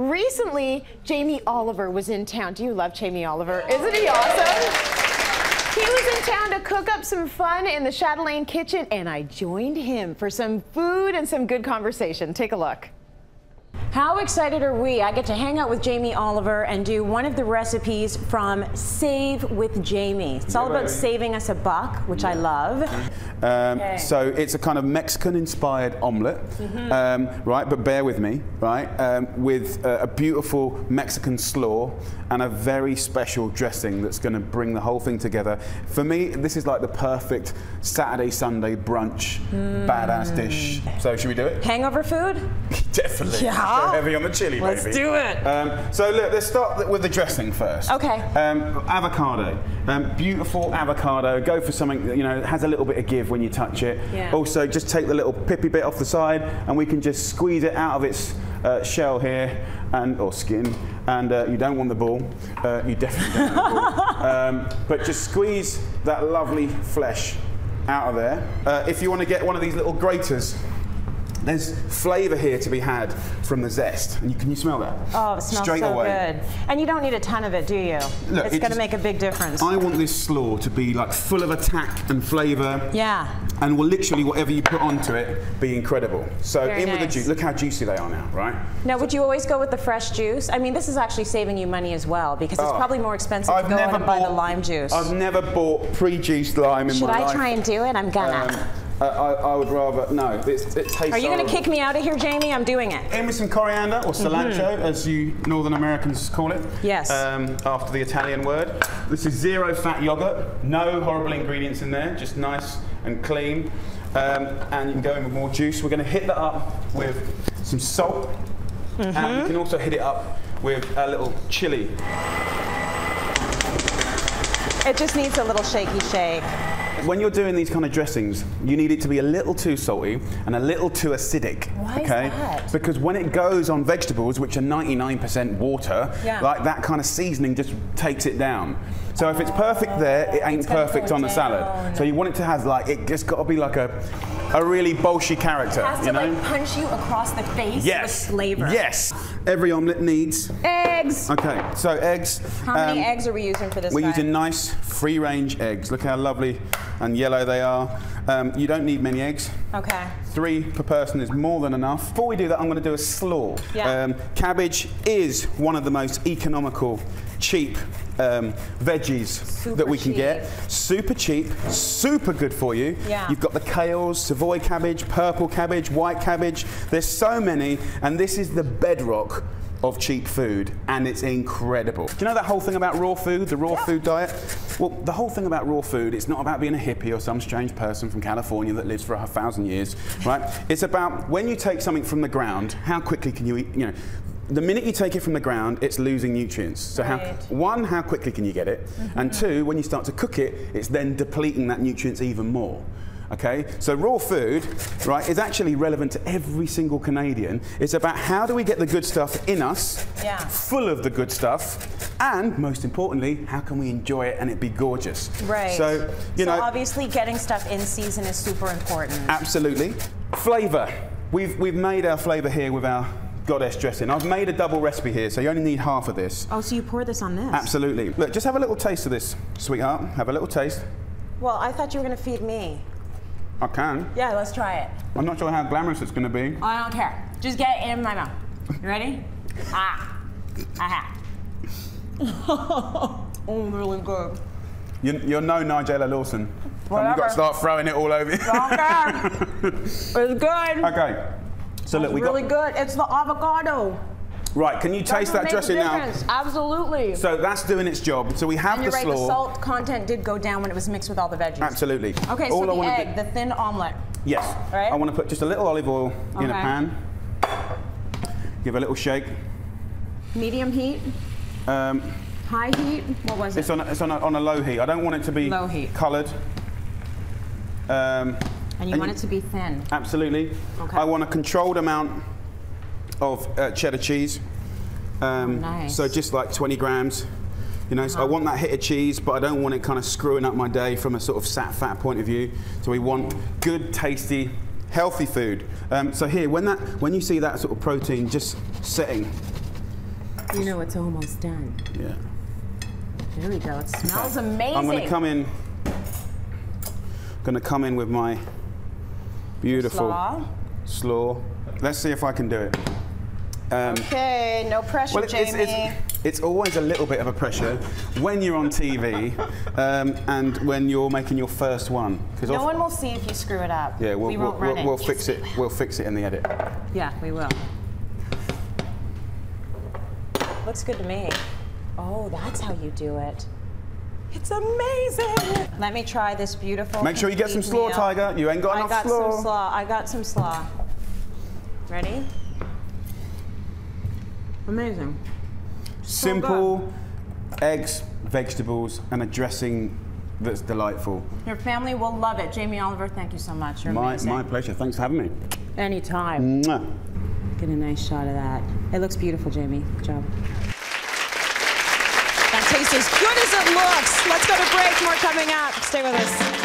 Recently, Jamie Oliver was in town. Do you love Jamie Oliver? Isn't he awesome? He was in town to cook up some fun in the Chatelaine kitchen, and I joined him for some food and some good conversation. Take a look. How excited are we? I get to hang out with Jamie Oliver and do one of the recipes from Save with Jamie. It's all about saving us a buck, which I love. Um, Okay. So it's a kind of Mexican-inspired omelette, Mm-hmm. um, right? But bear with me, right? Um, with uh, a beautiful Mexican slaw and a very special dressing that's going to bring the whole thing together. For me, this is like the perfect Saturday Sunday brunch Mm. badass dish. So should we do it? Hangover food? Definitely. Yeah. Heavy on the chili, Let's baby. do it. Um, so look, let's start with the dressing first. Okay. Um, avocado. Um, beautiful avocado. Go for something that you know has a little bit of give when you touch it. Yeah. Also, just take the little pippy bit off the side, and we can just squeeze it out of its uh, shell here and or skin. And uh, you don't want the ball. Uh, you definitely don't want the ball. Um, but just squeeze that lovely flesh out of there. Uh, if you want to get one of these little graters. There's flavour here to be had from the zest. And you, can you smell that? Oh, it smells Straight so away. good. And you don't need a ton of it, do you? Look, it's it going to make a big difference. I want this slaw to be like full of attack and flavour. yeah. And will literally whatever you put onto it be incredible. So Very in with the juice. Look how juicy they are now, right? Now, would you always go with the fresh juice? I mean, this is actually saving you money as well because it's Oh. probably more expensive to go out and buy the lime juice. I've never bought pre-juiced lime in Should my I life. Should I try and do it? I'm gonna. Um, I, I would rather no. It's, it tastes. Are you going to kick me out of here, Jamie? I'm doing it. In with some coriander or cilantro, as you Northern Americans call it. Mm-hmm. Yes. Um, after the Italian word. This is zero fat yogurt. No horrible ingredients in there. Just nice and clean. Um, and you can go in with more juice. We're going to hit that up with some salt, Mm-hmm. and we can also hit it up with a little chili. It just needs a little shaky shake. When you're doing these kind of dressings, you need it to be a little too salty and a little too acidic. Why is that? Because when it goes on vegetables, which are 99% water, Yeah. like that kind of seasoning just takes it down. So if it's perfect there, it ain't perfect on the salad. down. So you want it to have like it just got to be like a a really bolshy character, Has you to know? like punch you across the face yes. with flavor. Yes. Every omelette needs. Eggs. Okay. So eggs. How many um, eggs are we using for this? we're guy? using nice free-range eggs. Look how lovely and yellow they are. Um, you don't need many eggs. Okay. Three per person is more than enough. Before we do that, I'm going to do a slaw. Yeah. Um, cabbage is one of the most economical, cheap um, veggies Super that we can get. Super cheap, super good for you. Yeah. You've got the kales, Savoy cabbage, purple cabbage, white cabbage. There's so many, and this is the bedrock of cheap food, and it's incredible. Do you know that whole thing about raw food, the raw food diet? Well, the whole thing about raw food, it's not about being a hippie or some strange person from California that lives for a thousand years, right? It's about when you take something from the ground, how quickly can you eat, you know, the minute you take it from the ground, it's losing nutrients. So, how, one, how quickly can you get it? Mm-hmm. And two, when you start to cook it, it's then depleting that nutrients even more. Okay, so raw food, right, is actually relevant to every single Canadian. It's about how do we get the good stuff in us, Yeah. full of the good stuff, and most importantly, how can we enjoy it and it be gorgeous? Right. So, you so know, obviously getting stuff in season is super important. Absolutely. Flavour. We've, we've made our flavour here with our goddess dressing. I've made a double recipe here, so you only need half of this. Oh, so you pour this on this? Absolutely. Look, just have a little taste of this, sweetheart. Have a little taste. Well, I thought you were going to feed me. I can. Yeah, let's try it. I'm not sure how glamorous it's going to be. I don't care. Just get it in my mouth. You ready? ah. Aha. oh, really good. You, you're no Nigella Lawson. And You've got to start throwing it all over you. It's good. okay. So look, we really got. good. It's the avocado. Right, can you taste that dressing now? Absolutely. So that's doing its job. So we have and you're the right, the slaw. salt content did go down when it was mixed with all the veggies. Absolutely. Okay, All so I the egg, do- the thin omelet. Yes. Right? I want to put just a little olive oil in a pan. Give a little shake. Medium heat, Um, high heat. What was it? It's on a, it's on a, on a low heat. I don't want it to be Low heat. coloured. Um, and you want it to be thin. Absolutely. Okay. I want a controlled amount of uh, cheddar cheese. Um, Nice. So just like 20 grams. You know, so I want that hit of cheese, but I don't want it kind of screwing up my day from a sort of sat fat point of view. So we want good, tasty, healthy food. Um, so here, when that, when you see that sort of protein just setting, You know it's almost done. Yeah. There we go. It smells amazing. I'm going to come in. Going to come in with my beautiful Slaw. slaw. Let's see if I can do it. Um, Okay, no pressure, Well, it's, Jamie. it's, it's always a little bit of a pressure when you're on TV um, and when you're making your first one. no one will see if you screw it up. yeah, we'll, we run we'll, it. we'll fix it. We'll fix it in the edit. Yeah, we will. Looks good to me. Oh, that's how you do it. It's amazing. Let me try this beautiful. Make sure you get some slaw, meal. Tiger. You ain't got I enough got slaw. I got some slaw. I got some slaw. Ready? Amazing. Simple eggs, vegetables, and a dressing that's delightful. Your family will love it. Jamie Oliver, thank you so much. You're My, amazing. my pleasure. Thanks for having me. Anytime. Mwah. Get a nice shot of that. It looks beautiful, Jamie. Good job. That tastes as good as looks. Let's go to break. More coming up. Stay with us.